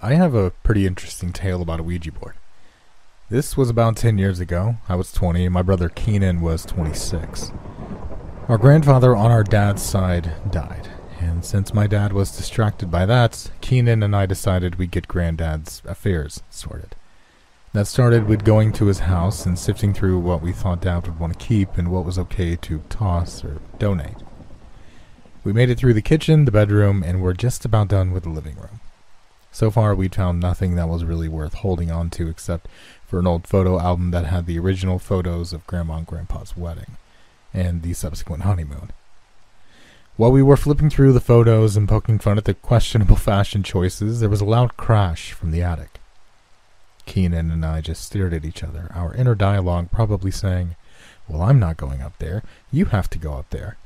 I have a pretty interesting tale about a Ouija board. This was about 10 years ago. I was 20, and my brother Keenan was 26. Our grandfather on our dad's side died, and since my dad was distracted by that, Keenan and I decided we'd get granddad's affairs sorted. That started with going to his house and sifting through what we thought dad would want to keep and what was okay to toss or donate. We made it through the kitchen, the bedroom, and we're just about done with the living room. So far, we'd found nothing that was really worth holding on to except for an old photo album that had the original photos of Grandma and Grandpa's wedding and the subsequent honeymoon. While we were flipping through the photos and poking fun at the questionable fashion choices, there was a loud crash from the attic. Keenan and I just stared at each other, our inner dialogue probably saying, Well, I'm not going up there. You have to go up there.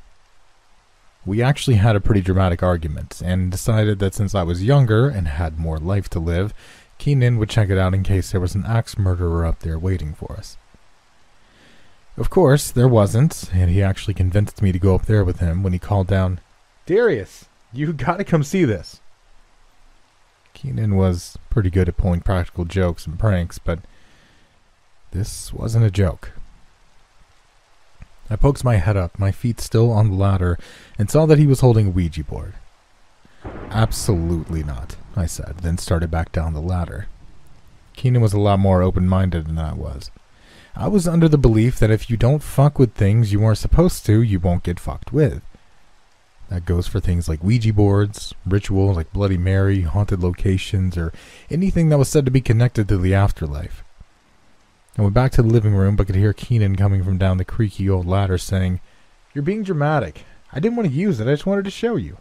We actually had a pretty dramatic argument and decided that since I was younger and had more life to live, Keenan would check it out in case there was an axe murderer up there waiting for us. Of course, there wasn't, and he actually convinced me to go up there with him when he called down, Darius, you gotta come see this. Keenan was pretty good at pulling practical jokes and pranks, but this wasn't a joke. I poked my head up, my feet still on the ladder, and saw that he was holding a Ouija board. Absolutely not, I said, then started back down the ladder. Keenan was a lot more open minded than I was. I was under the belief that if you don't fuck with things you aren't supposed to, you won't get fucked with. That goes for things like Ouija boards, rituals like Bloody Mary, haunted locations, or anything that was said to be connected to the afterlife. I went back to the living room but could hear Keenan coming from down the creaky old ladder saying, You're being dramatic. I didn't want to use it, I just wanted to show you.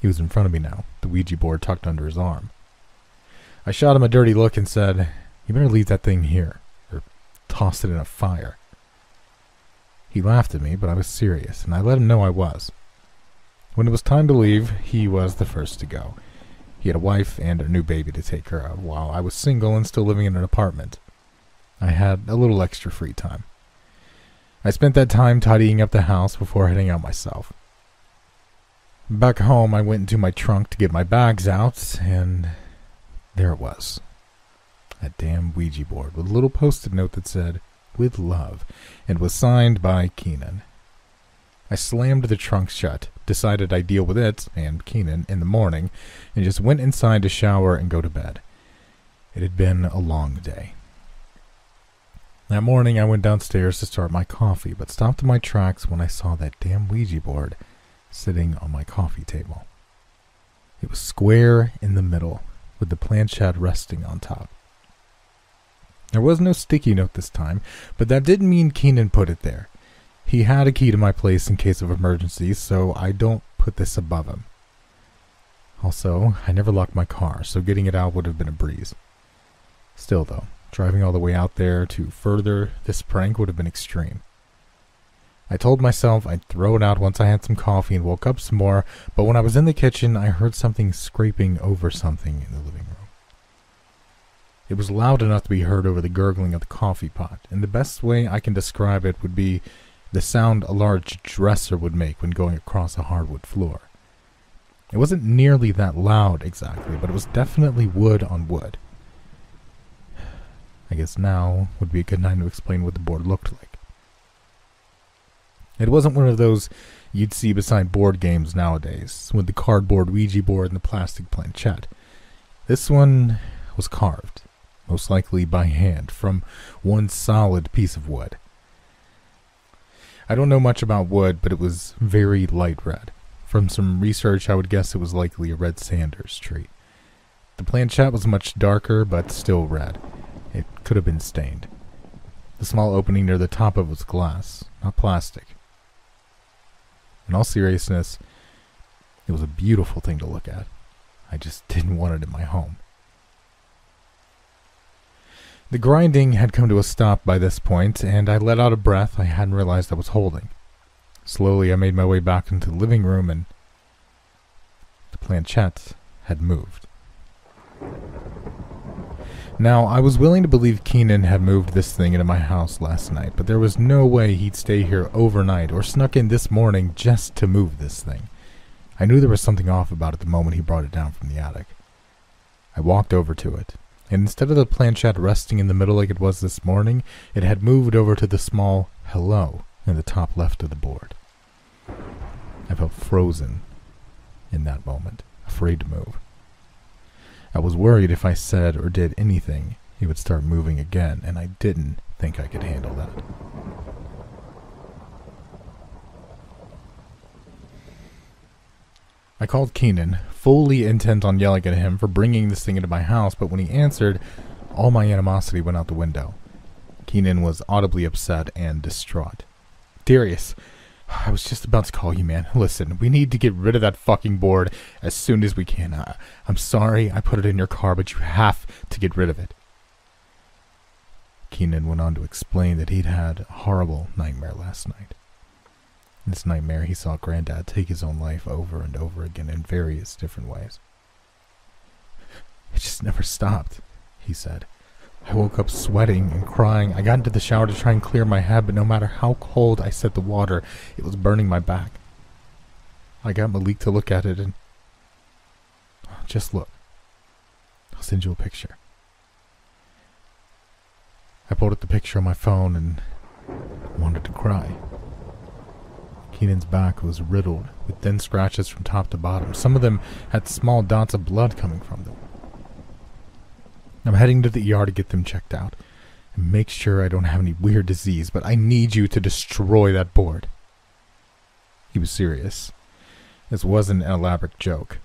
He was in front of me now, the Ouija board tucked under his arm. I shot him a dirty look and said, You better leave that thing here, or toss it in a fire. He laughed at me, but I was serious, and I let him know I was. When it was time to leave, he was the first to go. He had a wife and a new baby to take care of, while I was single and still living in an apartment. I had a little extra free time. I spent that time tidying up the house before heading out myself. Back home, I went into my trunk to get my bags out, and there it was. That damn Ouija board with a little post it note that said, With love, and was signed by Keenan. I slammed the trunk shut, decided I'd deal with it and Keenan in the morning, and just went inside to shower and go to bed. It had been a long day. That morning, I went downstairs to start my coffee, but stopped in my tracks when I saw that damn Ouija board sitting on my coffee table. It was square in the middle, with the planchette resting on top. There was no sticky note this time, but that didn't mean Keenan put it there. He had a key to my place in case of emergency, so I don't put this above him. Also, I never locked my car, so getting it out would have been a breeze. Still, though, driving all the way out there to further this prank would have been extreme. I told myself I'd throw it out once I had some coffee and woke up some more, but when I was in the kitchen, I heard something scraping over something in the living room. It was loud enough to be heard over the gurgling of the coffee pot, and the best way I can describe it would be the sound a large dresser would make when going across a hardwood floor. It wasn't nearly that loud exactly, but it was definitely wood on wood. I guess now would be a good time to explain what the board looked like. It wasn't one of those you'd see beside board games nowadays, with the cardboard Ouija board and the plastic planchette. This one was carved, most likely by hand, from one solid piece of wood. I don't know much about wood, but it was very light red. From some research, I would guess it was likely a red Sanders tree. The planchette was much darker, but still red. It could have been stained. The small opening near the top of it was glass, not plastic. In all seriousness, it was a beautiful thing to look at. I just didn't want it in my home. The grinding had come to a stop by this point, and I let out a breath I hadn't realized I was holding. Slowly, I made my way back into the living room, and the planchette had moved. Now, I was willing to believe Keenan had moved this thing into my house last night, but there was no way he'd stay here overnight or snuck in this morning just to move this thing. I knew there was something off about it the moment he brought it down from the attic. I walked over to it, and instead of the planchette resting in the middle like it was this morning, it had moved over to the small hello in the top left of the board. I felt frozen in that moment, afraid to move. I was worried if I said or did anything, he would start moving again, and I didn't think I could handle that. I called Keenan, fully intent on yelling at him for bringing this thing into my house, but when he answered, all my animosity went out the window. Keenan was audibly upset and distraught. Darius, I was just about to call you, man. Listen, we need to get rid of that fucking board as soon as we can. I, I'm sorry I put it in your car, but you have to get rid of it. Keenan went on to explain that he'd had a horrible nightmare last night. In this nightmare, he saw Granddad take his own life over and over again in various different ways. It just never stopped, he said. I woke up sweating and crying. I got into the shower to try and clear my head, but no matter how cold I set the water, it was burning my back. I got Malik to look at it and. Just look. I'll send you a picture. I pulled up the picture on my phone and wanted to cry. Keenan's back was riddled with thin scratches from top to bottom. Some of them had small dots of blood coming from them. I'm heading to the ER to get them checked out and make sure I don't have any weird disease, but I need you to destroy that board. He was serious. This wasn't an elaborate joke.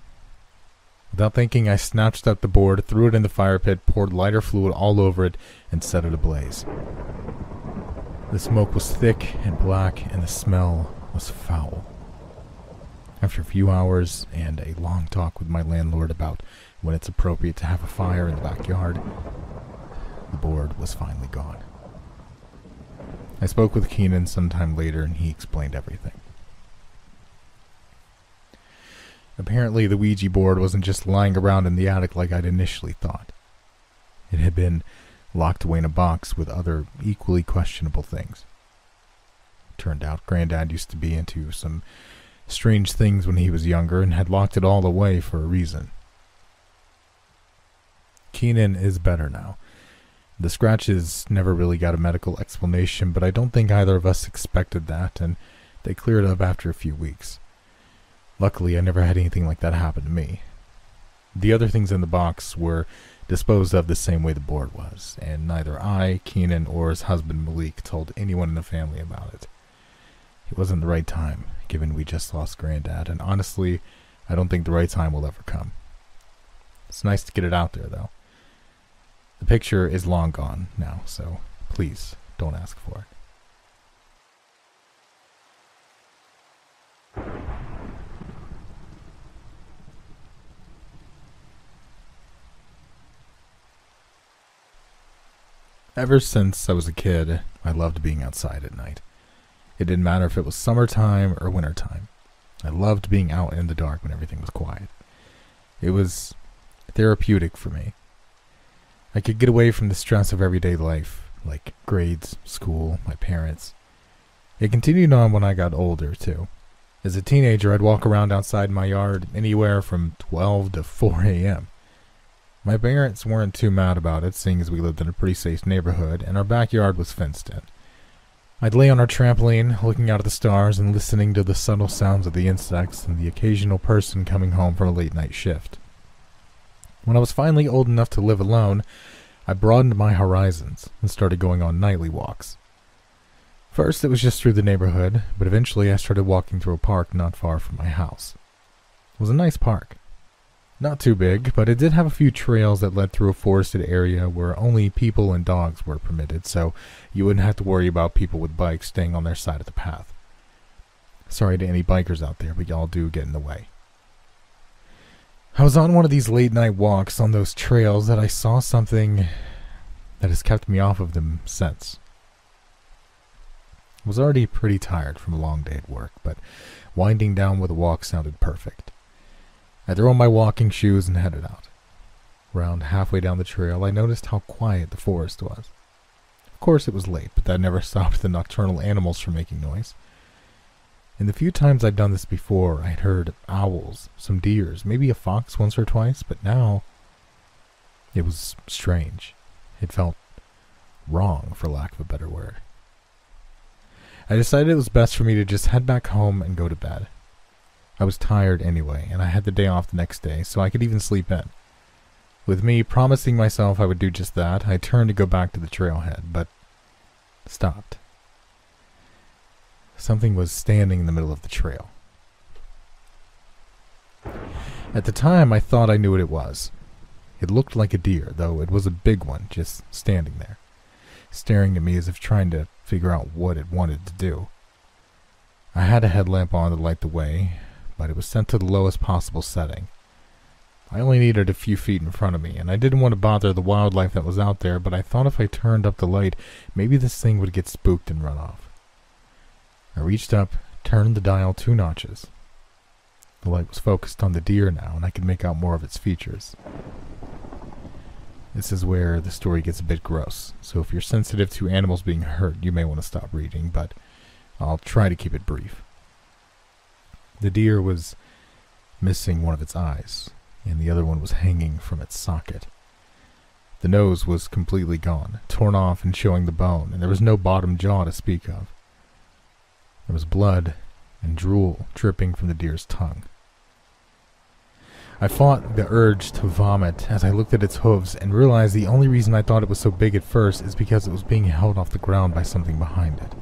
Without thinking, I snatched up the board, threw it in the fire pit, poured lighter fluid all over it, and set it ablaze. The smoke was thick and black, and the smell was foul. After a few hours and a long talk with my landlord about when it's appropriate to have a fire in the backyard, the board was finally gone. I spoke with Keenan sometime later and he explained everything. Apparently, the Ouija board wasn't just lying around in the attic like I'd initially thought. It had been locked away in a box with other equally questionable things. Turned out Granddad used to be into some strange things when he was younger and had locked it all away for a reason. Keenan is better now. The scratches never really got a medical explanation, but I don't think either of us expected that, and they cleared up after a few weeks. Luckily, I never had anything like that happen to me. The other things in the box were disposed of the same way the board was, and neither I, Keenan, or his husband Malik told anyone in the family about it. It wasn't the right time, given we just lost Granddad, and honestly, I don't think the right time will ever come. It's nice to get it out there, though. The picture is long gone now, so please don't ask for it. Ever since I was a kid, I loved being outside at night. It didn't matter if it was summertime or wintertime. I loved being out in the dark when everything was quiet. It was therapeutic for me. I could get away from the stress of everyday life, like grades, school, my parents. It continued on when I got older, too. As a teenager, I'd walk around outside my yard anywhere from 12 to 4 a.m. My parents weren't too mad about it, seeing as we lived in a pretty safe neighborhood and our backyard was fenced in. I'd lay on our trampoline, looking out at the stars and listening to the subtle sounds of the insects and the occasional person coming home from a late night shift. When I was finally old enough to live alone, I broadened my horizons and started going on nightly walks. First, it was just through the neighborhood, but eventually I started walking through a park not far from my house. It was a nice park. Not too big, but it did have a few trails that led through a forested area where only people and dogs were permitted, so you wouldn't have to worry about people with bikes staying on their side of the path. Sorry to any bikers out there, but y'all do get in the way. I was on one of these late night walks on those trails that I saw something that has kept me off of them since. I was already pretty tired from a long day at work, but winding down with a walk sounded perfect. I threw on my walking shoes and headed out. Around halfway down the trail, I noticed how quiet the forest was. Of course, it was late, but that never stopped the nocturnal animals from making noise. In the few times I'd done this before, I'd heard owls, some deers, maybe a fox once or twice, but now It was strange. It felt wrong, for lack of a better word. I decided it was best for me to just head back home and go to bed. I was tired anyway, and I had the day off the next day, so I could even sleep in. With me promising myself I would do just that, I turned to go back to the trailhead, but stopped. Something was standing in the middle of the trail. At the time, I thought I knew what it was. It looked like a deer, though it was a big one, just standing there, staring at me as if trying to figure out what it wanted to do. I had a headlamp on to light the way, but it was set to the lowest possible setting. I only needed a few feet in front of me, and I didn't want to bother the wildlife that was out there, but I thought if I turned up the light, maybe this thing would get spooked and run off. I reached up, turned the dial two notches. The light was focused on the deer now, and I could make out more of its features. This is where the story gets a bit gross, so if you're sensitive to animals being hurt, you may want to stop reading, but I'll try to keep it brief. The deer was missing one of its eyes, and the other one was hanging from its socket. The nose was completely gone, torn off and showing the bone, and there was no bottom jaw to speak of. There was blood and drool dripping from the deer's tongue. I fought the urge to vomit as I looked at its hooves and realized the only reason I thought it was so big at first is because it was being held off the ground by something behind it.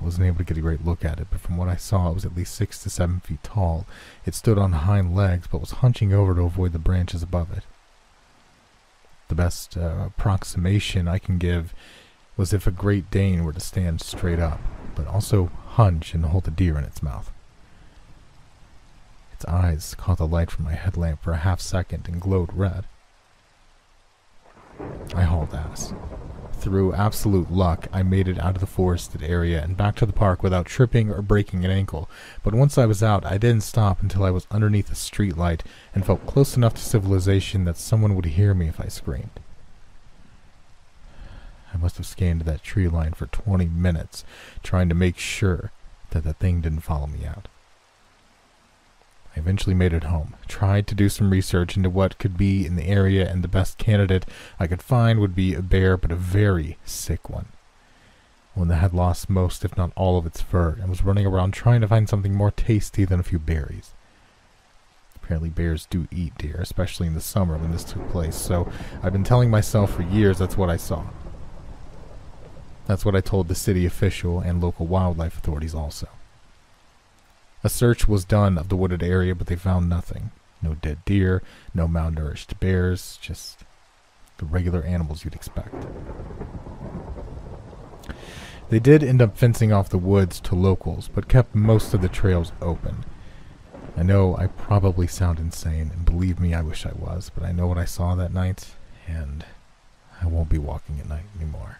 I wasn't able to get a great look at it, but from what I saw, it was at least six to seven feet tall. It stood on hind legs, but was hunching over to avoid the branches above it. The best uh, approximation I can give was if a Great Dane were to stand straight up, but also hunch and hold a deer in its mouth. Its eyes caught the light from my headlamp for a half second and glowed red. I hauled ass. Through absolute luck, I made it out of the forested area and back to the park without tripping or breaking an ankle. But once I was out, I didn't stop until I was underneath a street light and felt close enough to civilization that someone would hear me if I screamed. I must have scanned that tree line for 20 minutes, trying to make sure that that thing didn't follow me out. I eventually made it home, tried to do some research into what could be in the area, and the best candidate I could find would be a bear, but a very sick one. One that had lost most, if not all, of its fur, and was running around trying to find something more tasty than a few berries. Apparently, bears do eat deer, especially in the summer when this took place, so I've been telling myself for years that's what I saw. That's what I told the city official and local wildlife authorities also. A search was done of the wooded area, but they found nothing. No dead deer, no malnourished bears, just the regular animals you'd expect. They did end up fencing off the woods to locals, but kept most of the trails open. I know I probably sound insane, and believe me, I wish I was, but I know what I saw that night, and I won't be walking at night anymore.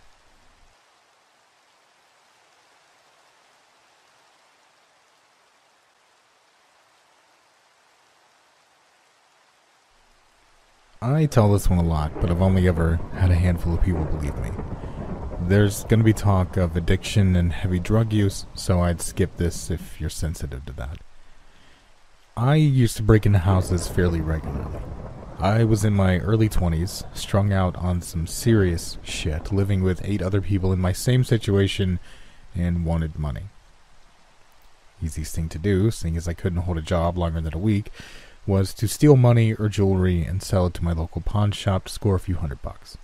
I tell this one a lot, but I've only ever had a handful of people believe me. There's going to be talk of addiction and heavy drug use, so I'd skip this if you're sensitive to that. I used to break into houses fairly regularly. I was in my early 20s, strung out on some serious shit, living with eight other people in my same situation, and wanted money. Easiest thing to do, seeing as I couldn't hold a job longer than a week, was to steal money or jewelry and sell it to my local pawn shop to score a few hundred bucks.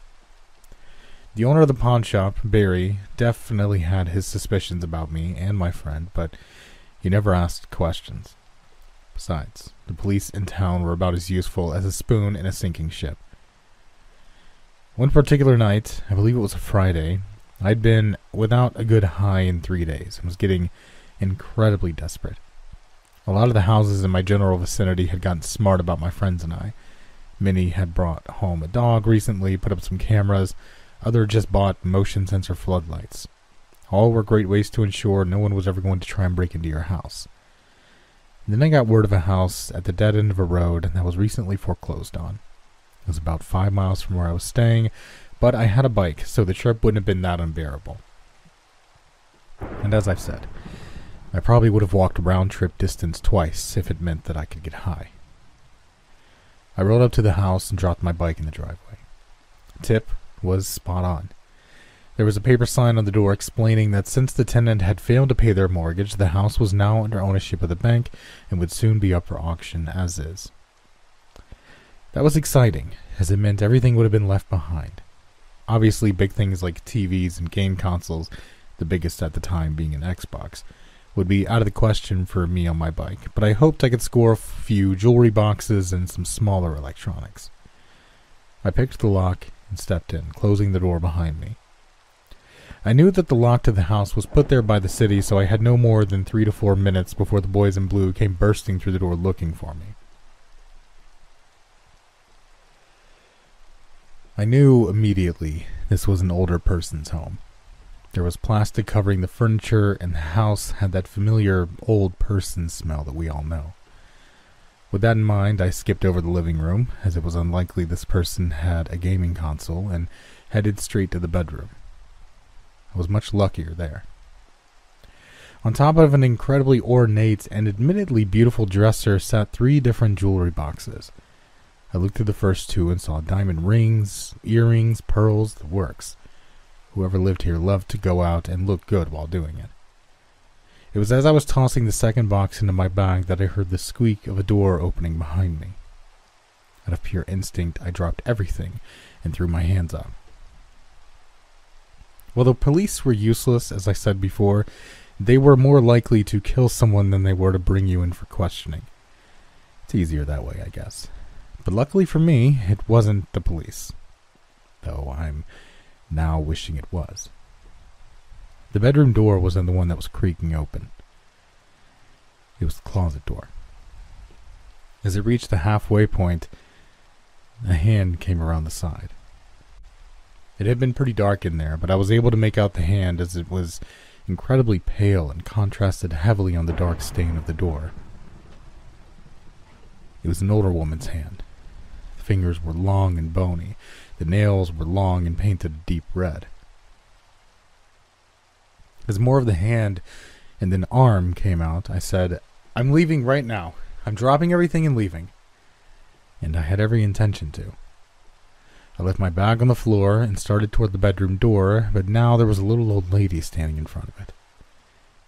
The owner of the pawn shop, Barry, definitely had his suspicions about me and my friend, but he never asked questions. Besides, the police in town were about as useful as a spoon in a sinking ship. One particular night, I believe it was a Friday, I'd been without a good high in three days and was getting incredibly desperate. A lot of the houses in my general vicinity had gotten smart about my friends and I. Many had brought home a dog recently, put up some cameras, other just bought motion sensor floodlights. All were great ways to ensure no one was ever going to try and break into your house. And then I got word of a house at the dead end of a road that was recently foreclosed on. It was about five miles from where I was staying, but I had a bike, so the trip wouldn't have been that unbearable. And as I've said, I probably would have walked round trip distance twice if it meant that I could get high. I rolled up to the house and dropped my bike in the driveway. Tip was spot on. There was a paper sign on the door explaining that since the tenant had failed to pay their mortgage, the house was now under ownership of the bank and would soon be up for auction as is. That was exciting, as it meant everything would have been left behind. Obviously, big things like TVs and game consoles, the biggest at the time being an Xbox, would be out of the question for me on my bike, but I hoped I could score a few jewelry boxes and some smaller electronics. I picked the lock and stepped in, closing the door behind me. I knew that the lock to the house was put there by the city, so I had no more than three to four minutes before the boys in blue came bursting through the door looking for me. I knew immediately this was an older person's home. There was plastic covering the furniture, and the house had that familiar old person smell that we all know. With that in mind, I skipped over the living room, as it was unlikely this person had a gaming console, and headed straight to the bedroom. I was much luckier there. On top of an incredibly ornate and admittedly beautiful dresser sat three different jewelry boxes. I looked through the first two and saw diamond rings, earrings, pearls, the works. Whoever lived here loved to go out and look good while doing it. It was as I was tossing the second box into my bag that I heard the squeak of a door opening behind me. Out of pure instinct, I dropped everything and threw my hands up. While the police were useless, as I said before, they were more likely to kill someone than they were to bring you in for questioning. It's easier that way, I guess. But luckily for me, it wasn't the police. Though I'm now wishing it was. The bedroom door wasn't the one that was creaking open. It was the closet door. As it reached the halfway point, a hand came around the side. It had been pretty dark in there, but I was able to make out the hand as it was incredibly pale and contrasted heavily on the dark stain of the door. It was an older woman's hand. The fingers were long and bony. The nails were long and painted a deep red. As more of the hand and then arm came out, I said, I'm leaving right now. I'm dropping everything and leaving. And I had every intention to. I left my bag on the floor and started toward the bedroom door, but now there was a little old lady standing in front of it.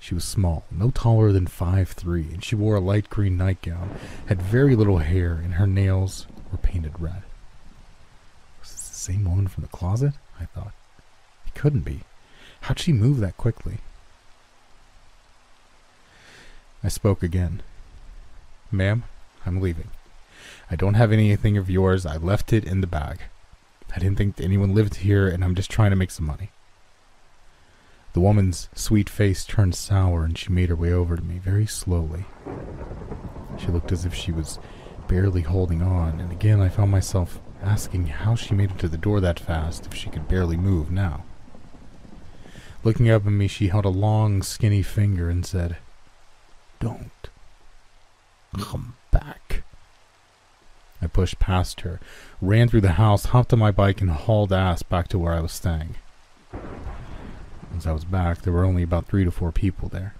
She was small, no taller than five three, and she wore a light green nightgown, had very little hair, and her nails were painted red. Same woman from the closet? I thought. It couldn't be. How'd she move that quickly? I spoke again. Ma'am, I'm leaving. I don't have anything of yours. I left it in the bag. I didn't think anyone lived here, and I'm just trying to make some money. The woman's sweet face turned sour, and she made her way over to me very slowly. She looked as if she was barely holding on, and again I found myself asking how she made it to the door that fast if she could barely move now. Looking up at me, she held a long, skinny finger and said, Don't come back. I pushed past her, ran through the house, hopped on my bike, and hauled ass back to where I was staying. As I was back, there were only about three to four people there.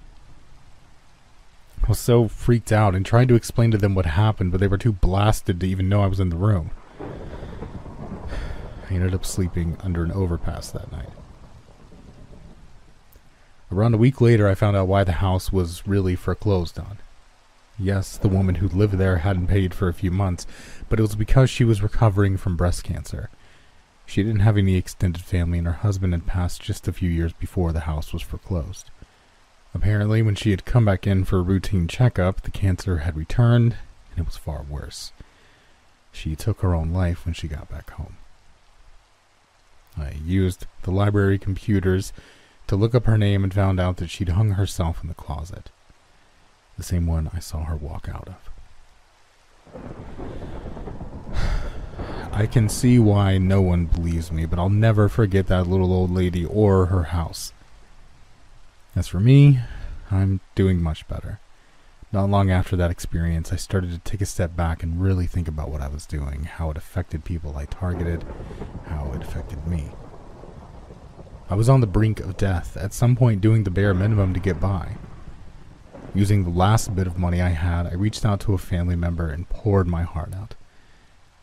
I was so freaked out and tried to explain to them what happened, but they were too blasted to even know I was in the room. I ended up sleeping under an overpass that night. Around a week later, I found out why the house was really foreclosed on. Yes, the woman who lived there hadn't paid for a few months, but it was because she was recovering from breast cancer. She didn't have any extended family, and her husband had passed just a few years before the house was foreclosed. Apparently, when she had come back in for a routine checkup, the cancer had returned, and it was far worse. She took her own life when she got back home. I used the library computers to look up her name and found out that she'd hung herself in the closet. The same one I saw her walk out of. I can see why no one believes me, but I'll never forget that little old lady or her house. As for me, I'm doing much better. Not long after that experience, I started to take a step back and really think about what I was doing, how it affected people I targeted, how it affected me. I was on the brink of death, at some point doing the bare minimum to get by. Using the last bit of money I had, I reached out to a family member and poured my heart out.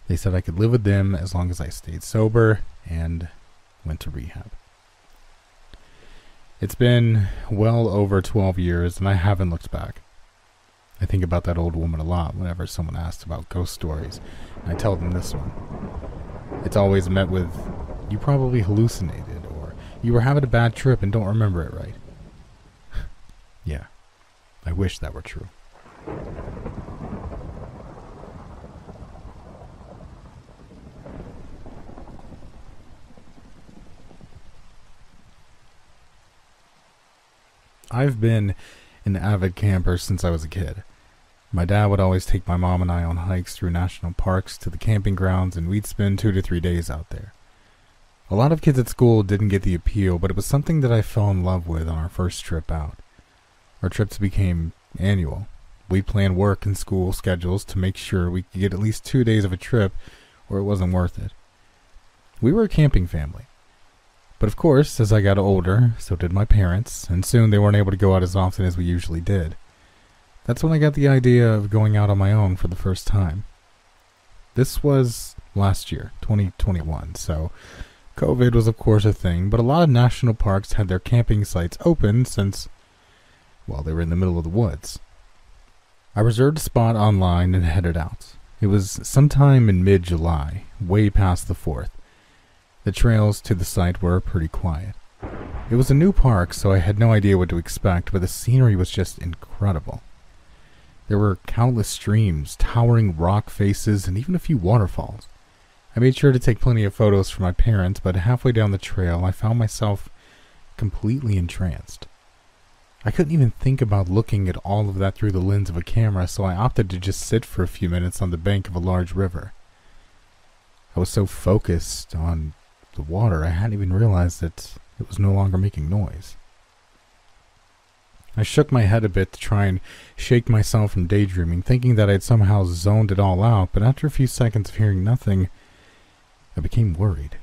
They said I could live with them as long as I stayed sober and went to rehab. It's been well over 12 years and I haven't looked back. I think about that old woman a lot whenever someone asks about ghost stories, and I tell them this one. It's always met with, you probably hallucinated, or you were having a bad trip and don't remember it right. yeah, I wish that were true. I've been an avid camper since I was a kid. My dad would always take my mom and I on hikes through national parks to the camping grounds, and we'd spend two to three days out there. A lot of kids at school didn't get the appeal, but it was something that I fell in love with on our first trip out. Our trips became annual. We planned work and school schedules to make sure we could get at least two days of a trip, or it wasn't worth it. We were a camping family. But of course, as I got older, so did my parents, and soon they weren't able to go out as often as we usually did. That's when I got the idea of going out on my own for the first time. This was last year, 2021, so COVID was of course a thing, but a lot of national parks had their camping sites open since, well, they were in the middle of the woods. I reserved a spot online and headed out. It was sometime in mid July, way past the 4th. The trails to the site were pretty quiet. It was a new park, so I had no idea what to expect, but the scenery was just incredible. There were countless streams, towering rock faces, and even a few waterfalls. I made sure to take plenty of photos for my parents, but halfway down the trail, I found myself completely entranced. I couldn't even think about looking at all of that through the lens of a camera, so I opted to just sit for a few minutes on the bank of a large river. I was so focused on the water, I hadn't even realized that it was no longer making noise. I shook my head a bit to try and shake myself from daydreaming, thinking that I'd somehow zoned it all out, but after a few seconds of hearing nothing, I became worried.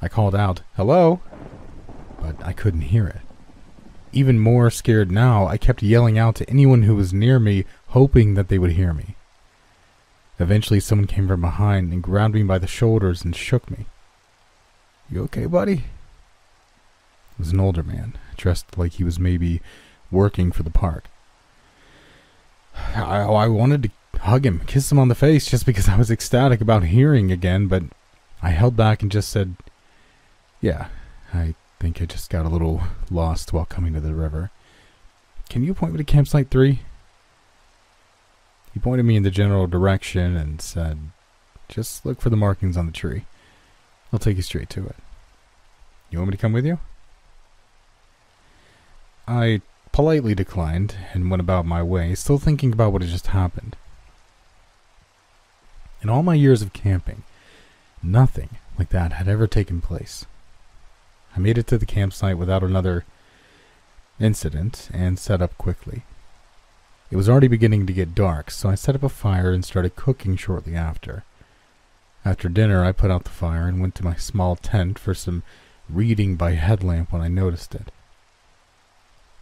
I called out, Hello? But I couldn't hear it. Even more scared now, I kept yelling out to anyone who was near me, hoping that they would hear me. Eventually, someone came from behind and grabbed me by the shoulders and shook me. You okay, buddy? It was an older man, dressed like he was maybe working for the park. I, I wanted to hug him, kiss him on the face, just because I was ecstatic about hearing again, but I held back and just said, Yeah, I think I just got a little lost while coming to the river. Can you point me to campsite three? He pointed me in the general direction and said, Just look for the markings on the tree. I'll take you straight to it. You want me to come with you? I politely declined and went about my way, still thinking about what had just happened. In all my years of camping, nothing like that had ever taken place. I made it to the campsite without another incident and set up quickly. It was already beginning to get dark, so I set up a fire and started cooking shortly after. After dinner, I put out the fire and went to my small tent for some reading by headlamp when I noticed it.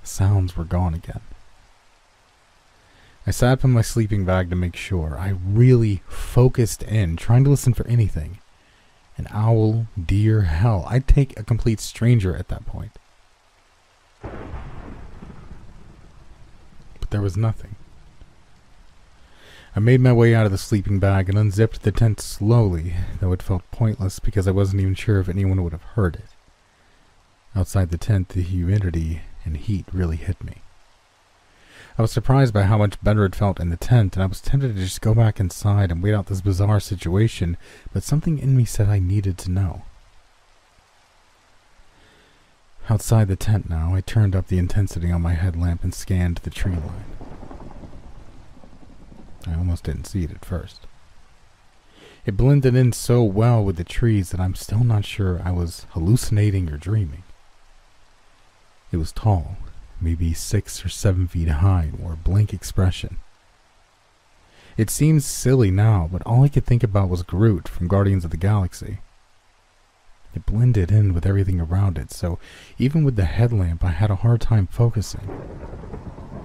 Sounds were gone again. I sat up in my sleeping bag to make sure. I really focused in, trying to listen for anything. An owl, deer, hell, I'd take a complete stranger at that point. But there was nothing. I made my way out of the sleeping bag and unzipped the tent slowly, though it felt pointless because I wasn't even sure if anyone would have heard it. Outside the tent, the humidity and heat really hit me. I was surprised by how much better it felt in the tent, and I was tempted to just go back inside and wait out this bizarre situation, but something in me said I needed to know. Outside the tent now, I turned up the intensity on my headlamp and scanned the tree line. I almost didn't see it at first. It blended in so well with the trees that I'm still not sure I was hallucinating or dreaming. It was tall, maybe six or seven feet high, and wore a blank expression. It seems silly now, but all I could think about was Groot from Guardians of the Galaxy. It blended in with everything around it, so even with the headlamp, I had a hard time focusing.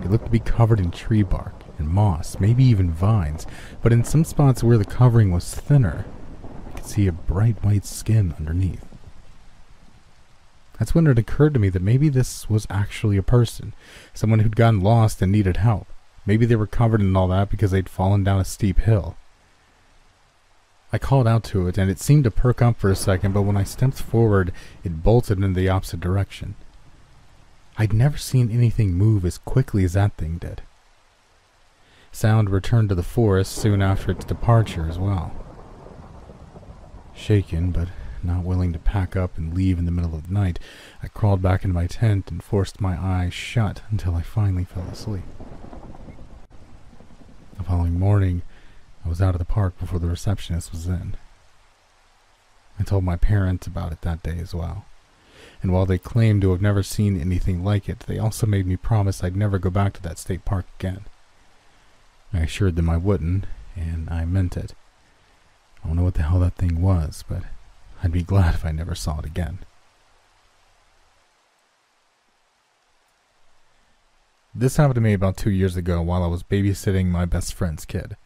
It looked to be covered in tree bark, and moss, maybe even vines, but in some spots where the covering was thinner, I could see a bright white skin underneath. That's when it occurred to me that maybe this was actually a person, someone who'd gotten lost and needed help. Maybe they were covered in all that because they'd fallen down a steep hill. I called out to it, and it seemed to perk up for a second, but when I stepped forward, it bolted in the opposite direction. I'd never seen anything move as quickly as that thing did. Sound returned to the forest soon after its departure as well. Shaken, but not willing to pack up and leave in the middle of the night, I crawled back into my tent and forced my eyes shut until I finally fell asleep. The following morning, I was out of the park before the receptionist was in. I told my parents about it that day as well. And while they claimed to have never seen anything like it, they also made me promise I'd never go back to that state park again. I assured them I wouldn't, and I meant it. I don't know what the hell that thing was, but I'd be glad if I never saw it again. This happened to me about two years ago while I was babysitting my best friend's kid.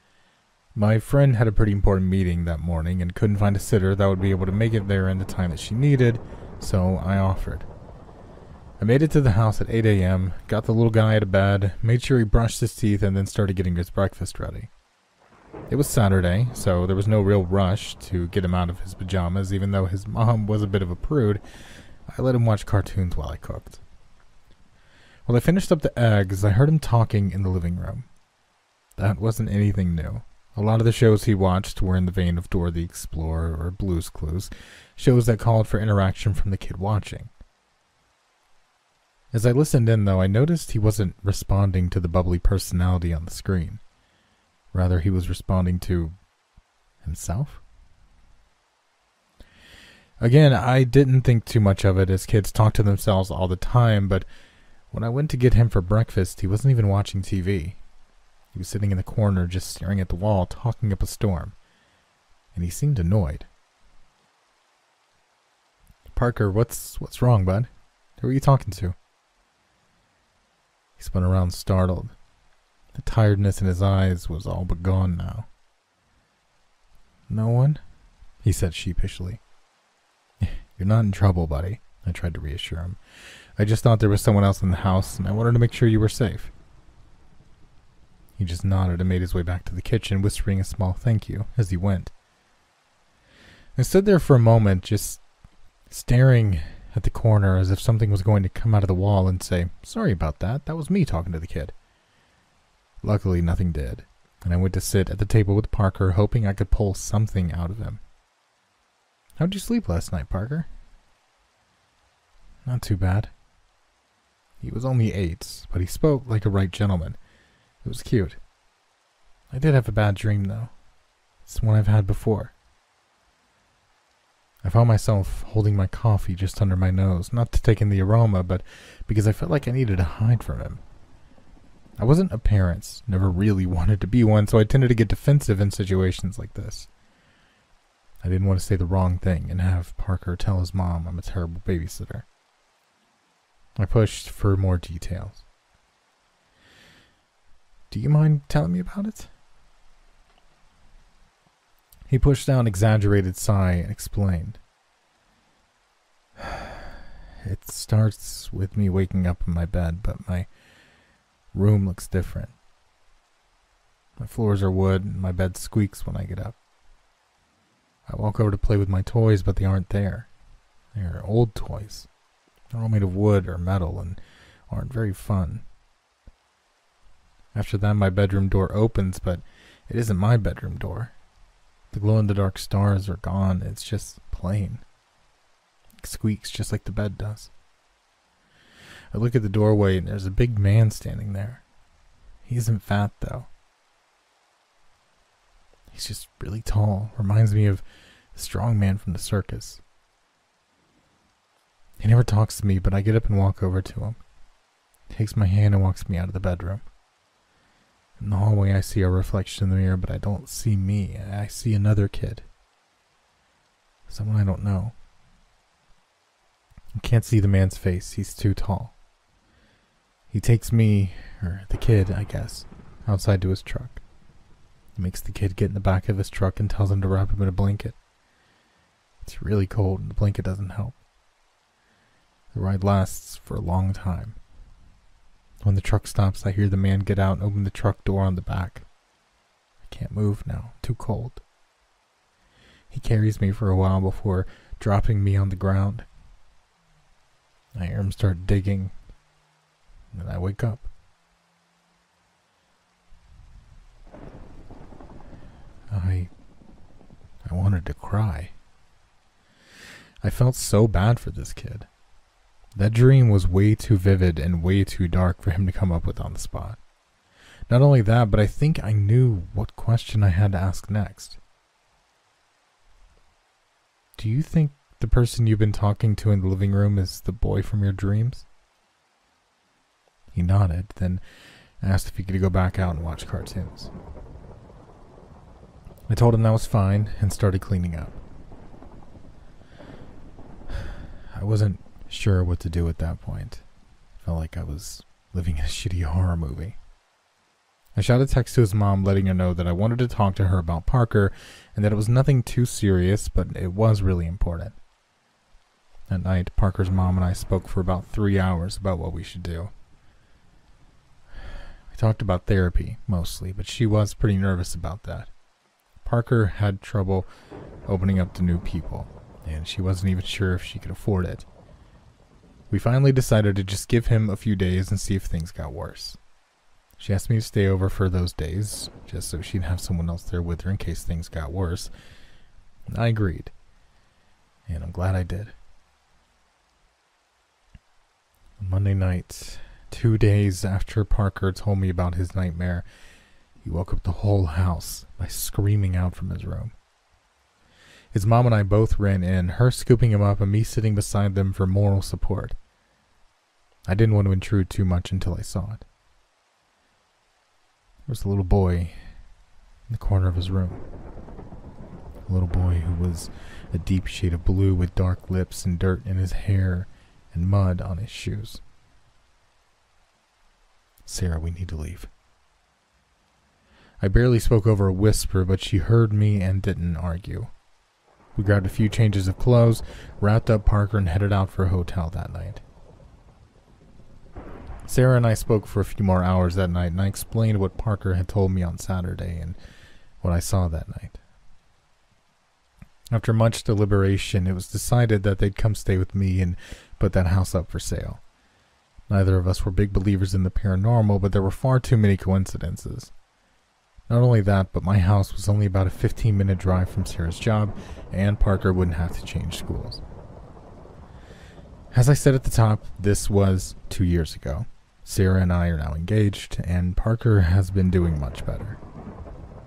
My friend had a pretty important meeting that morning and couldn't find a sitter that would be able to make it there in the time that she needed, so I offered. I made it to the house at 8 a.m., got the little guy out of bed, made sure he brushed his teeth, and then started getting his breakfast ready. It was Saturday, so there was no real rush to get him out of his pajamas, even though his mom was a bit of a prude. I let him watch cartoons while I cooked. While I finished up the eggs, I heard him talking in the living room. That wasn't anything new. A lot of the shows he watched were in the vein of Dora the Explorer or Blue's Clues, shows that called for interaction from the kid watching. As I listened in, though, I noticed he wasn't responding to the bubbly personality on the screen. Rather, he was responding to himself. Again, I didn't think too much of it as kids talk to themselves all the time, but when I went to get him for breakfast, he wasn't even watching TV. He was sitting in the corner just staring at the wall, talking up a storm. And he seemed annoyed. Parker, what's what's wrong, bud? Who are you talking to? He spun around startled. The tiredness in his eyes was all but gone now. No one? He said sheepishly. You're not in trouble, buddy. I tried to reassure him. I just thought there was someone else in the house, and I wanted to make sure you were safe. He just nodded and made his way back to the kitchen, whispering a small thank you as he went. I stood there for a moment, just staring at the corner as if something was going to come out of the wall and say, Sorry about that. That was me talking to the kid. Luckily, nothing did, and I went to sit at the table with Parker, hoping I could pull something out of him. How'd you sleep last night, Parker? Not too bad. He was only eight, but he spoke like a right gentleman. It was cute. I did have a bad dream, though. It's one I've had before. I found myself holding my coffee just under my nose, not to take in the aroma, but because I felt like I needed to hide from him. I wasn't a parent, never really wanted to be one, so I tended to get defensive in situations like this. I didn't want to say the wrong thing and have Parker tell his mom I'm a terrible babysitter. I pushed for more details. Do you mind telling me about it? He pushed down an exaggerated sigh and explained. It starts with me waking up in my bed, but my room looks different. My floors are wood, and my bed squeaks when I get up. I walk over to play with my toys, but they aren't there. They're old toys. They're all made of wood or metal and aren't very fun. After that, my bedroom door opens, but it isn't my bedroom door. The glow in the dark stars are gone. It's just plain. It squeaks just like the bed does. I look at the doorway and there's a big man standing there. He isn't fat though. He's just really tall. Reminds me of the strong man from the circus. He never talks to me, but I get up and walk over to him. He takes my hand and walks me out of the bedroom. In the hallway, I see a reflection in the mirror, but I don't see me. I see another kid. Someone I don't know. I can't see the man's face. He's too tall. He takes me, or the kid, I guess, outside to his truck. He makes the kid get in the back of his truck and tells him to wrap him in a blanket. It's really cold and the blanket doesn't help. The ride lasts for a long time. When the truck stops, I hear the man get out and open the truck door on the back. I can't move now, too cold. He carries me for a while before dropping me on the ground. I hear him start digging, and I wake up. I. I wanted to cry. I felt so bad for this kid. That dream was way too vivid and way too dark for him to come up with on the spot. Not only that, but I think I knew what question I had to ask next. Do you think the person you've been talking to in the living room is the boy from your dreams? He nodded, then asked if he could go back out and watch cartoons. I told him that was fine and started cleaning up. I wasn't sure what to do at that point. I Felt like I was living in a shitty horror movie. I shot a text to his mom letting her know that I wanted to talk to her about Parker and that it was nothing too serious, but it was really important. That night, Parker's mom and I spoke for about three hours about what we should do. We talked about therapy, mostly, but she was pretty nervous about that. Parker had trouble opening up to new people, and she wasn't even sure if she could afford it. We finally decided to just give him a few days and see if things got worse. She asked me to stay over for those days, just so she'd have someone else there with her in case things got worse. I agreed, and I'm glad I did. Monday night, two days after Parker told me about his nightmare, he woke up the whole house by screaming out from his room. His mom and I both ran in, her scooping him up and me sitting beside them for moral support. I didn't want to intrude too much until I saw it. There was a little boy in the corner of his room. A little boy who was a deep shade of blue with dark lips and dirt in his hair and mud on his shoes. Sarah, we need to leave. I barely spoke over a whisper, but she heard me and didn't argue. We grabbed a few changes of clothes, wrapped up Parker, and headed out for a hotel that night. Sarah and I spoke for a few more hours that night, and I explained what Parker had told me on Saturday and what I saw that night. After much deliberation, it was decided that they'd come stay with me and put that house up for sale. Neither of us were big believers in the paranormal, but there were far too many coincidences. Not only that, but my house was only about a 15 minute drive from Sarah's job, and Parker wouldn't have to change schools. As I said at the top, this was two years ago. Sarah and I are now engaged, and Parker has been doing much better.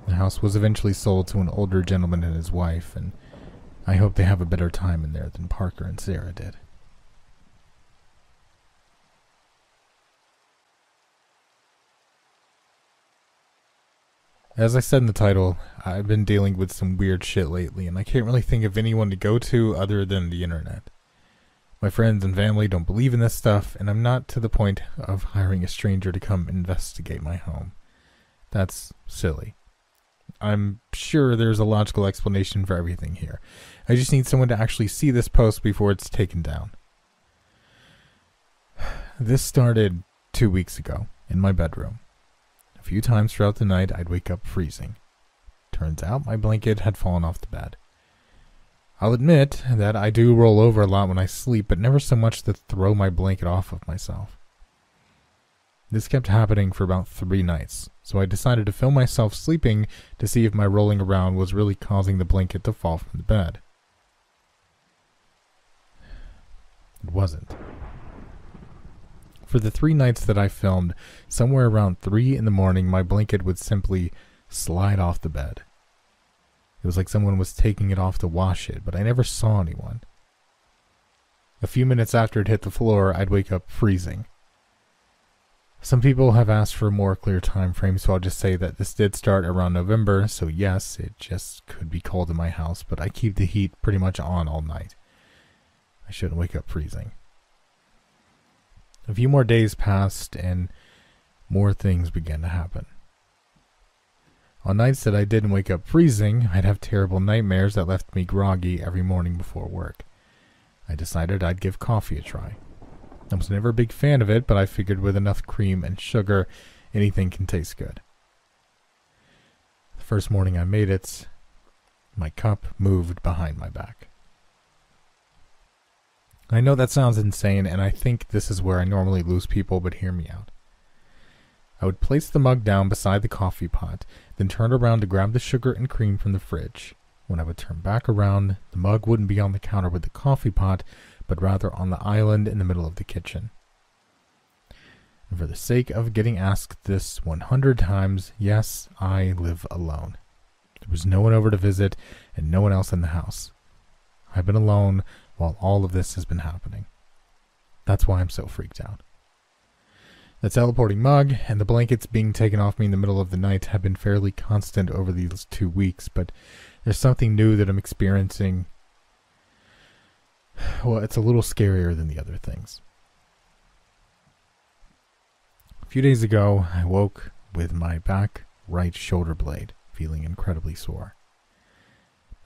The house was eventually sold to an older gentleman and his wife, and I hope they have a better time in there than Parker and Sarah did. As I said in the title, I've been dealing with some weird shit lately, and I can't really think of anyone to go to other than the internet. My friends and family don't believe in this stuff, and I'm not to the point of hiring a stranger to come investigate my home. That's silly. I'm sure there's a logical explanation for everything here. I just need someone to actually see this post before it's taken down. This started two weeks ago in my bedroom few times throughout the night, I'd wake up freezing. Turns out my blanket had fallen off the bed. I'll admit that I do roll over a lot when I sleep, but never so much to throw my blanket off of myself. This kept happening for about three nights, so I decided to film myself sleeping to see if my rolling around was really causing the blanket to fall from the bed. It wasn't. For the three nights that I filmed, somewhere around 3 in the morning, my blanket would simply slide off the bed. It was like someone was taking it off to wash it, but I never saw anyone. A few minutes after it hit the floor, I'd wake up freezing. Some people have asked for a more clear time frame, so I'll just say that this did start around November, so yes, it just could be cold in my house, but I keep the heat pretty much on all night. I shouldn't wake up freezing. A few more days passed and more things began to happen. On nights that I didn't wake up freezing, I'd have terrible nightmares that left me groggy every morning before work. I decided I'd give coffee a try. I was never a big fan of it, but I figured with enough cream and sugar, anything can taste good. The first morning I made it, my cup moved behind my back. I know that sounds insane, and I think this is where I normally lose people, but hear me out. I would place the mug down beside the coffee pot, then turn around to grab the sugar and cream from the fridge. When I would turn back around, the mug wouldn't be on the counter with the coffee pot, but rather on the island in the middle of the kitchen. And for the sake of getting asked this 100 times, yes, I live alone. There was no one over to visit and no one else in the house. I've been alone while all of this has been happening. That's why I'm so freaked out. The teleporting mug and the blankets being taken off me in the middle of the night have been fairly constant over these two weeks, but there's something new that I'm experiencing. Well, it's a little scarier than the other things. A few days ago, I woke with my back right shoulder blade feeling incredibly sore.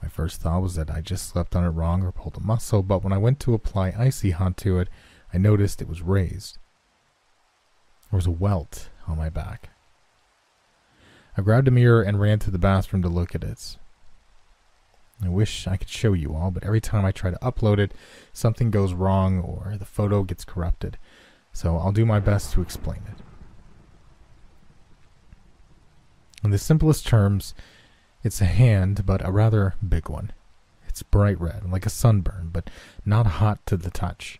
My first thought was that I just slept on it wrong or pulled a muscle, but when I went to apply icy hot to it, I noticed it was raised. There was a welt on my back. I grabbed a mirror and ran to the bathroom to look at it. I wish I could show you all, but every time I try to upload it, something goes wrong or the photo gets corrupted. So I'll do my best to explain it. In the simplest terms, it's a hand, but a rather big one. It's bright red, like a sunburn, but not hot to the touch.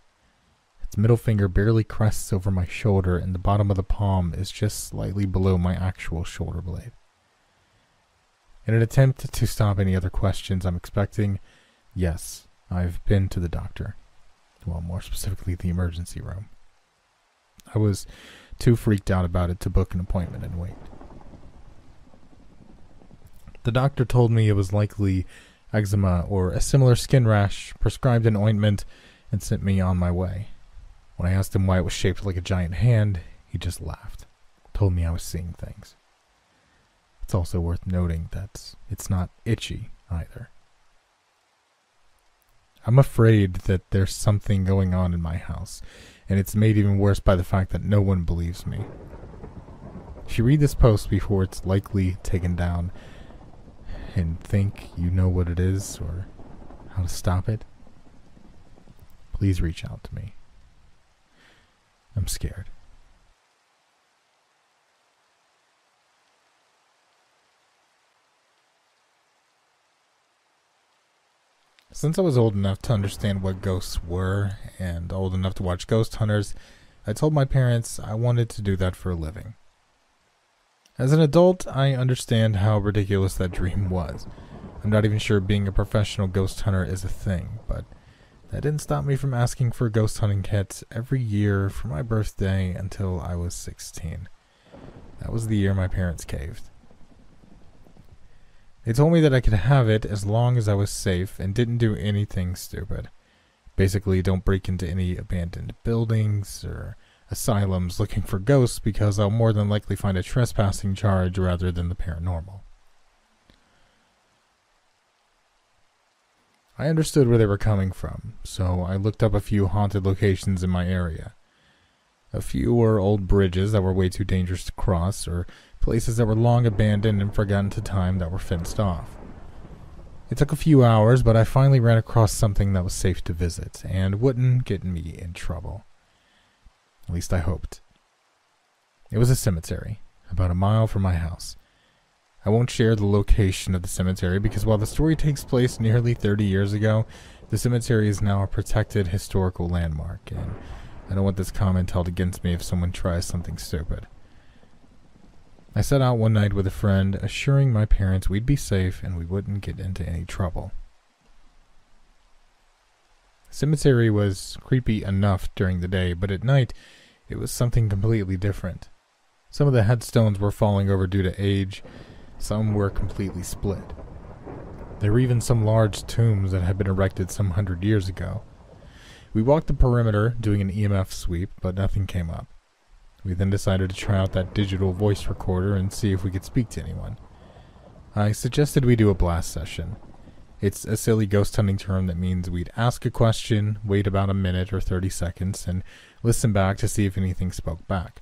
Its middle finger barely crests over my shoulder, and the bottom of the palm is just slightly below my actual shoulder blade. In an attempt to stop any other questions I'm expecting, yes, I've been to the doctor. Well, more specifically, the emergency room. I was too freaked out about it to book an appointment and wait. The doctor told me it was likely eczema or a similar skin rash, prescribed an ointment, and sent me on my way. When I asked him why it was shaped like a giant hand, he just laughed, told me I was seeing things. It's also worth noting that it's not itchy either. I'm afraid that there's something going on in my house, and it's made even worse by the fact that no one believes me. If you read this post before it's likely taken down, and think you know what it is or how to stop it, please reach out to me. I'm scared. Since I was old enough to understand what ghosts were and old enough to watch Ghost Hunters, I told my parents I wanted to do that for a living. As an adult, I understand how ridiculous that dream was. I'm not even sure being a professional ghost hunter is a thing, but that didn't stop me from asking for ghost hunting kits every year for my birthday until I was 16. That was the year my parents caved. They told me that I could have it as long as I was safe and didn't do anything stupid. Basically, don't break into any abandoned buildings or asylums looking for ghosts because I'll more than likely find a trespassing charge rather than the paranormal. I understood where they were coming from, so I looked up a few haunted locations in my area. A few were old bridges that were way too dangerous to cross, or places that were long abandoned and forgotten to time that were fenced off. It took a few hours, but I finally ran across something that was safe to visit and wouldn't get me in trouble. At least I hoped. It was a cemetery, about a mile from my house. I won't share the location of the cemetery because while the story takes place nearly 30 years ago, the cemetery is now a protected historical landmark, and I don't want this comment held against me if someone tries something stupid. I set out one night with a friend, assuring my parents we'd be safe and we wouldn't get into any trouble. The cemetery was creepy enough during the day, but at night it was something completely different. Some of the headstones were falling over due to age, some were completely split. There were even some large tombs that had been erected some hundred years ago. We walked the perimeter doing an EMF sweep, but nothing came up. We then decided to try out that digital voice recorder and see if we could speak to anyone. I suggested we do a blast session. It's a silly ghost hunting term that means we'd ask a question, wait about a minute or 30 seconds, and listen back to see if anything spoke back.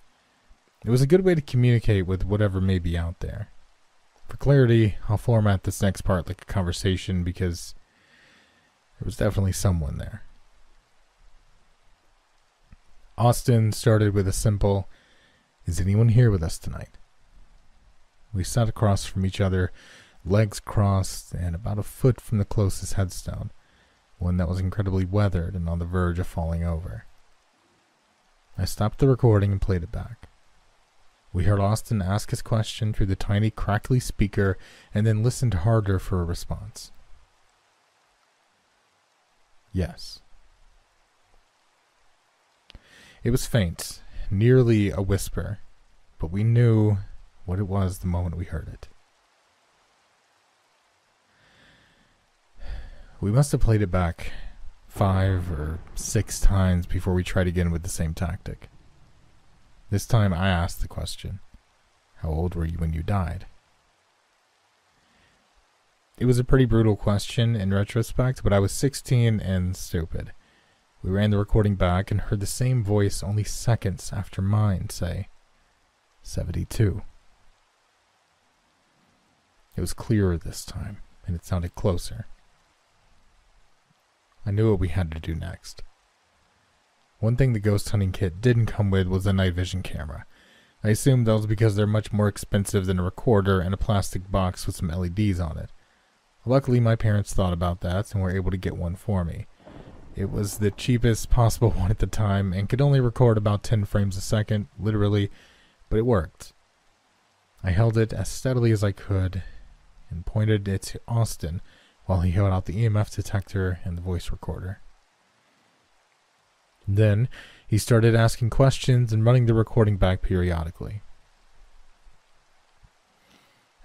It was a good way to communicate with whatever may be out there. For clarity, I'll format this next part like a conversation because there was definitely someone there. Austin started with a simple, Is anyone here with us tonight? We sat across from each other, legs crossed, and about a foot from the closest headstone, one that was incredibly weathered and on the verge of falling over. I stopped the recording and played it back. We heard Austin ask his question through the tiny, crackly speaker and then listened harder for a response. Yes. It was faint, nearly a whisper, but we knew what it was the moment we heard it. We must have played it back five or six times before we tried again with the same tactic. This time I asked the question How old were you when you died? It was a pretty brutal question in retrospect, but I was 16 and stupid. We ran the recording back and heard the same voice only seconds after mine say 72. It was clearer this time, and it sounded closer. I knew what we had to do next. One thing the ghost hunting kit didn't come with was a night vision camera. I assumed that was because they're much more expensive than a recorder and a plastic box with some LEDs on it. Luckily, my parents thought about that and were able to get one for me. It was the cheapest possible one at the time and could only record about 10 frames a second, literally, but it worked. I held it as steadily as I could and pointed it to Austin while he held out the EMF detector and the voice recorder. Then he started asking questions and running the recording back periodically.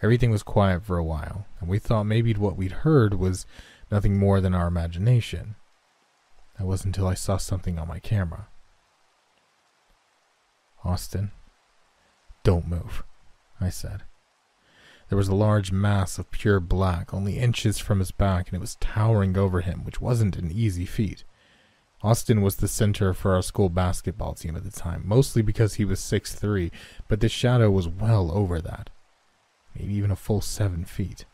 Everything was quiet for a while, and we thought maybe what we'd heard was nothing more than our imagination. That was until I saw something on my camera. Austin, don't move, I said. There was a large mass of pure black, only inches from his back, and it was towering over him, which wasn't an easy feat. Austin was the center for our school basketball team at the time, mostly because he was six three, but the shadow was well over that. Maybe even a full seven feet.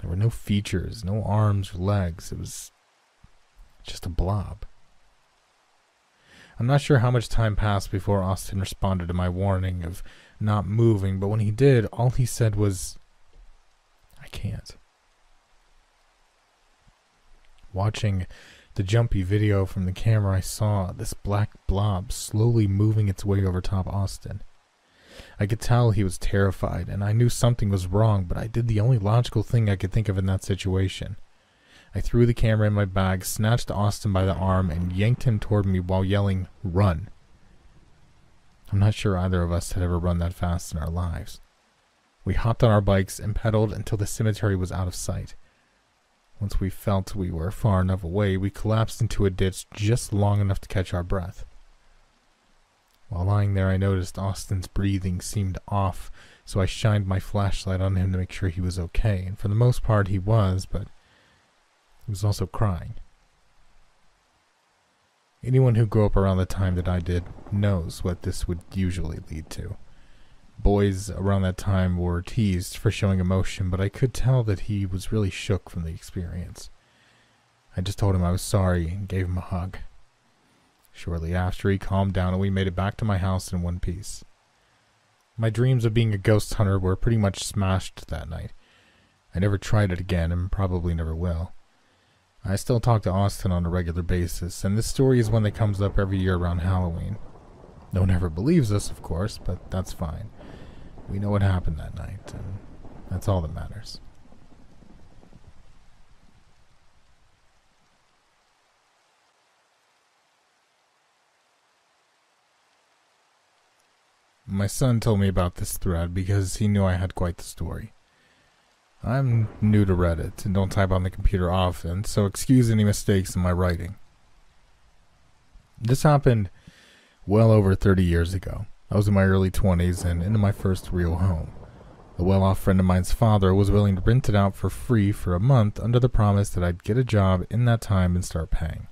There were no features, no arms or legs. It was just a blob. I'm not sure how much time passed before Austin responded to my warning of not moving, but when he did, all he said was, I can't. Watching the jumpy video from the camera, I saw this black blob slowly moving its way over top Austin. I could tell he was terrified, and I knew something was wrong, but I did the only logical thing I could think of in that situation. I threw the camera in my bag, snatched Austin by the arm, and yanked him toward me while yelling, Run! I'm not sure either of us had ever run that fast in our lives. We hopped on our bikes and pedaled until the cemetery was out of sight. Once we felt we were far enough away, we collapsed into a ditch just long enough to catch our breath. While lying there, I noticed Austin's breathing seemed off, so I shined my flashlight on him to make sure he was okay, and for the most part he was, but he was also crying. Anyone who grew up around the time that I did knows what this would usually lead to. Boys around that time were teased for showing emotion, but I could tell that he was really shook from the experience. I just told him I was sorry and gave him a hug. Shortly after, he calmed down and we made it back to my house in one piece. My dreams of being a ghost hunter were pretty much smashed that night. I never tried it again and probably never will. I still talk to Austin on a regular basis, and this story is one that comes up every year around Halloween. No one ever believes us, of course, but that's fine. We know what happened that night, and that's all that matters. My son told me about this thread because he knew I had quite the story. I'm new to Reddit and don't type on the computer often, so excuse any mistakes in my writing. This happened well over 30 years ago. I was in my early 20s and into my first real home. A well off friend of mine's father was willing to rent it out for free for a month under the promise that I'd get a job in that time and start paying.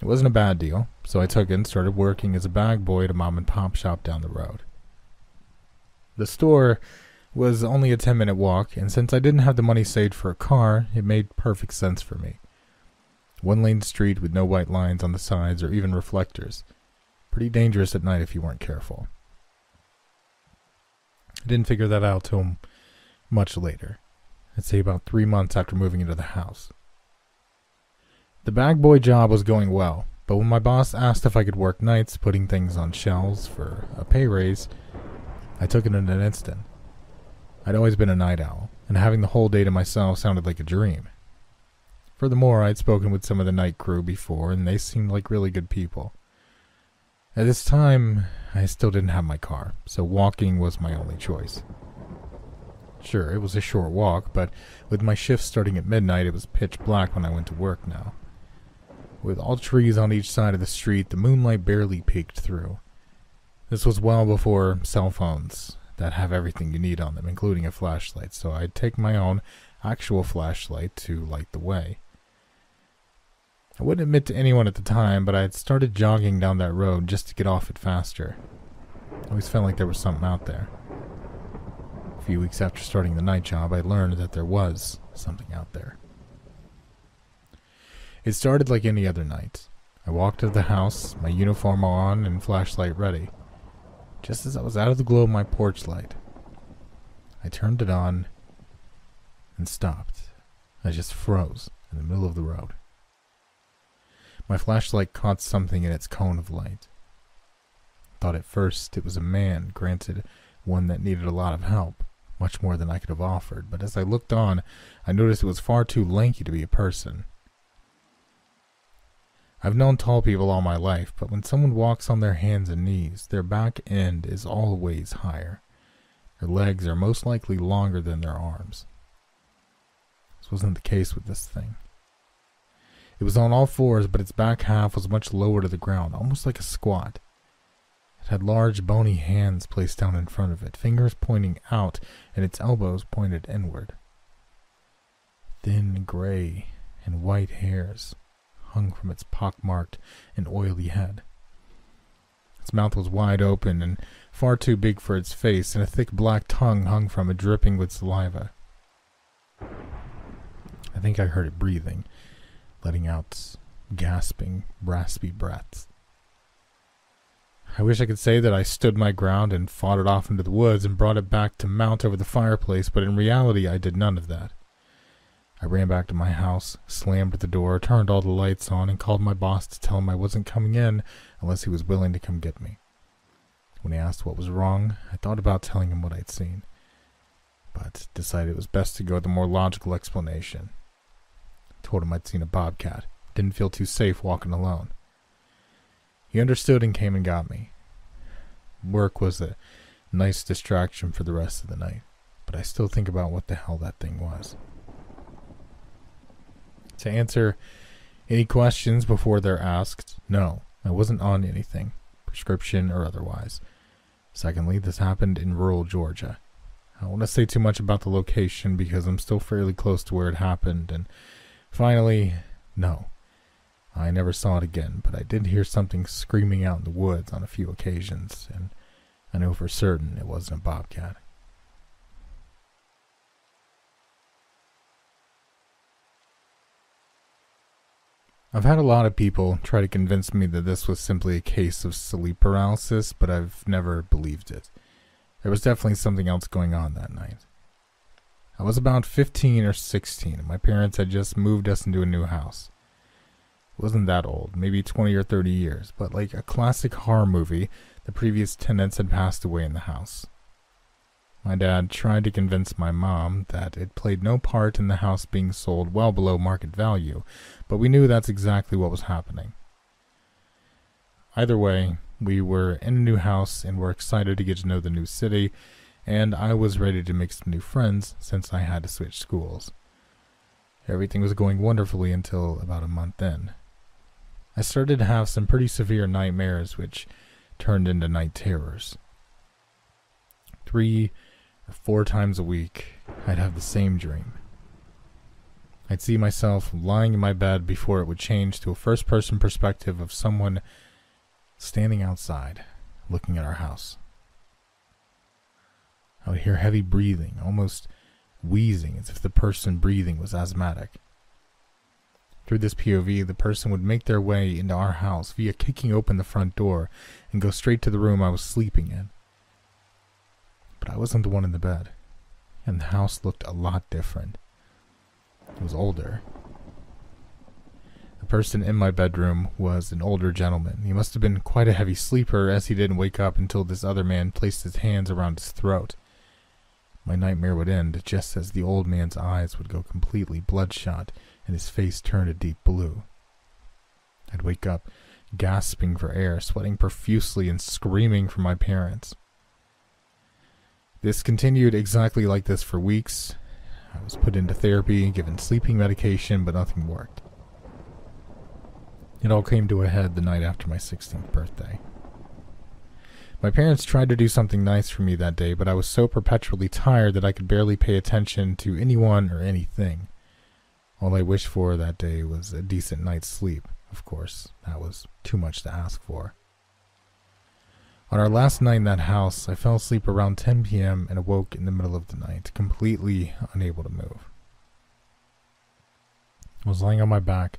It wasn't a bad deal, so I took it and started working as a bag boy at a mom and pop shop down the road. The store was only a 10 minute walk, and since I didn't have the money saved for a car, it made perfect sense for me. One lane street with no white lines on the sides or even reflectors. Pretty dangerous at night if you weren't careful. I didn't figure that out till much later. I'd say about three months after moving into the house. The bag boy job was going well, but when my boss asked if I could work nights putting things on shelves for a pay raise, I took it in an instant. I'd always been a night owl, and having the whole day to myself sounded like a dream. Furthermore, I'd spoken with some of the night crew before, and they seemed like really good people. At this time, I still didn't have my car, so walking was my only choice. Sure, it was a short walk, but with my shift starting at midnight, it was pitch black when I went to work now. With all trees on each side of the street, the moonlight barely peeked through. This was well before cell phones that have everything you need on them, including a flashlight, so I'd take my own actual flashlight to light the way. I wouldn't admit to anyone at the time, but I had started jogging down that road just to get off it faster. I always felt like there was something out there. A few weeks after starting the night job, I learned that there was something out there. It started like any other night. I walked to the house, my uniform on and flashlight ready. Just as I was out of the glow of my porch light, I turned it on and stopped. I just froze in the middle of the road. My flashlight caught something in its cone of light. Thought at first it was a man, granted one that needed a lot of help, much more than I could have offered, but as I looked on, I noticed it was far too lanky to be a person. I've known tall people all my life, but when someone walks on their hands and knees, their back end is always higher. Their legs are most likely longer than their arms. This wasn't the case with this thing. It was on all fours, but its back half was much lower to the ground, almost like a squat. It had large bony hands placed down in front of it, fingers pointing out, and its elbows pointed inward. Thin gray and white hairs hung from its pockmarked and oily head. Its mouth was wide open and far too big for its face, and a thick black tongue hung from it, dripping with saliva. I think I heard it breathing, letting out gasping, raspy breaths. I wish I could say that I stood my ground and fought it off into the woods and brought it back to mount over the fireplace, but in reality I did none of that. I ran back to my house, slammed the door, turned all the lights on, and called my boss to tell him I wasn't coming in unless he was willing to come get me. When he asked what was wrong, I thought about telling him what I'd seen, but decided it was best to go with the more logical explanation. Told him I'd seen a bobcat. Didn't feel too safe walking alone. He understood and came and got me. Work was a nice distraction for the rest of the night, but I still think about what the hell that thing was. To answer any questions before they're asked, no, I wasn't on anything, prescription or otherwise. Secondly, this happened in rural Georgia. I don't want to say too much about the location because I'm still fairly close to where it happened, and Finally, no. I never saw it again, but I did hear something screaming out in the woods on a few occasions, and I know for certain it wasn't a bobcat. I've had a lot of people try to convince me that this was simply a case of sleep paralysis, but I've never believed it. There was definitely something else going on that night. I was about 15 or 16, and my parents had just moved us into a new house. It wasn't that old, maybe 20 or 30 years, but like a classic horror movie, the previous tenants had passed away in the house. My dad tried to convince my mom that it played no part in the house being sold well below market value, but we knew that's exactly what was happening. Either way, we were in a new house and were excited to get to know the new city and I was ready to make some new friends since I had to switch schools. Everything was going wonderfully until about a month in. I started to have some pretty severe nightmares, which turned into night terrors. Three four times a week, I'd have the same dream. I'd see myself lying in my bed before it would change to a first person perspective of someone standing outside looking at our house. I would hear heavy breathing, almost wheezing as if the person breathing was asthmatic. Through this POV, the person would make their way into our house via kicking open the front door and go straight to the room I was sleeping in. But I wasn't the one in the bed, and the house looked a lot different. It was older. The person in my bedroom was an older gentleman. He must have been quite a heavy sleeper, as he didn't wake up until this other man placed his hands around his throat. My nightmare would end just as the old man's eyes would go completely bloodshot and his face turn a deep blue. I'd wake up, gasping for air, sweating profusely, and screaming for my parents. This continued exactly like this for weeks. I was put into therapy given sleeping medication, but nothing worked. It all came to a head the night after my 16th birthday. My parents tried to do something nice for me that day, but I was so perpetually tired that I could barely pay attention to anyone or anything. All I wished for that day was a decent night's sleep. Of course, that was too much to ask for. On our last night in that house, I fell asleep around 10 p.m. and awoke in the middle of the night, completely unable to move. I was lying on my back,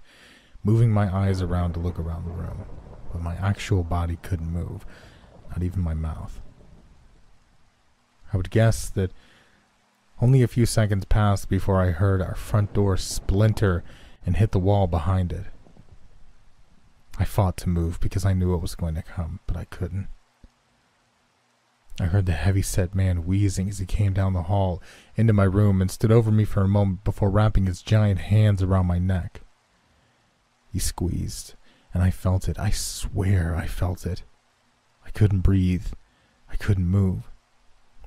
moving my eyes around to look around the room, but my actual body couldn't move not even my mouth. I would guess that only a few seconds passed before I heard our front door splinter and hit the wall behind it. I fought to move because I knew it was going to come, but I couldn't. I heard the heavy-set man wheezing as he came down the hall into my room and stood over me for a moment before wrapping his giant hands around my neck. He squeezed, and I felt it. I swear I felt it. I couldn't breathe. I couldn't move.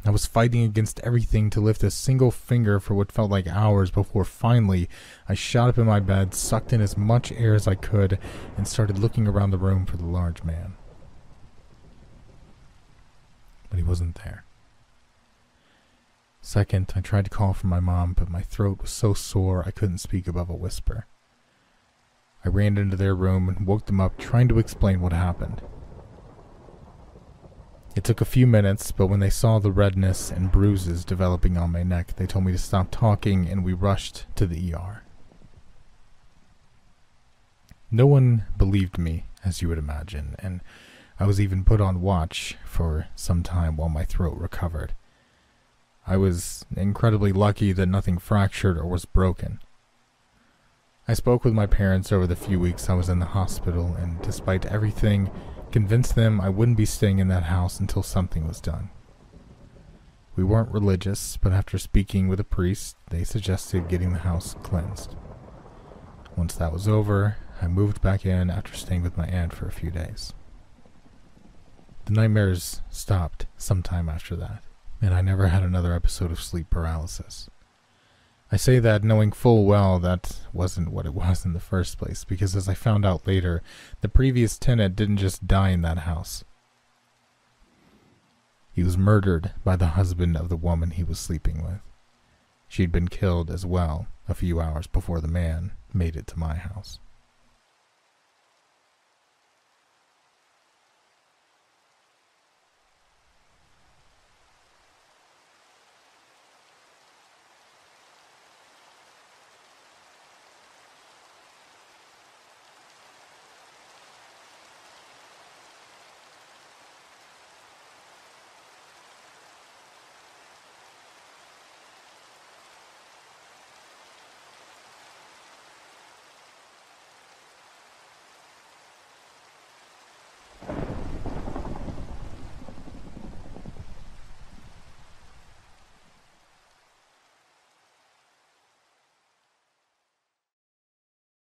I was fighting against everything to lift a single finger for what felt like hours before finally I shot up in my bed, sucked in as much air as I could, and started looking around the room for the large man. But he wasn't there. Second, I tried to call for my mom, but my throat was so sore I couldn't speak above a whisper. I ran into their room and woke them up, trying to explain what happened. It took a few minutes, but when they saw the redness and bruises developing on my neck, they told me to stop talking and we rushed to the ER. No one believed me, as you would imagine, and I was even put on watch for some time while my throat recovered. I was incredibly lucky that nothing fractured or was broken. I spoke with my parents over the few weeks I was in the hospital, and despite everything convinced them I wouldn't be staying in that house until something was done. We weren't religious, but after speaking with a priest, they suggested getting the house cleansed. Once that was over, I moved back in after staying with my aunt for a few days. The nightmares stopped sometime after that, and I never had another episode of sleep paralysis. I say that knowing full well that wasn't what it was in the first place, because as I found out later, the previous tenant didn't just die in that house. He was murdered by the husband of the woman he was sleeping with. She'd been killed as well a few hours before the man made it to my house.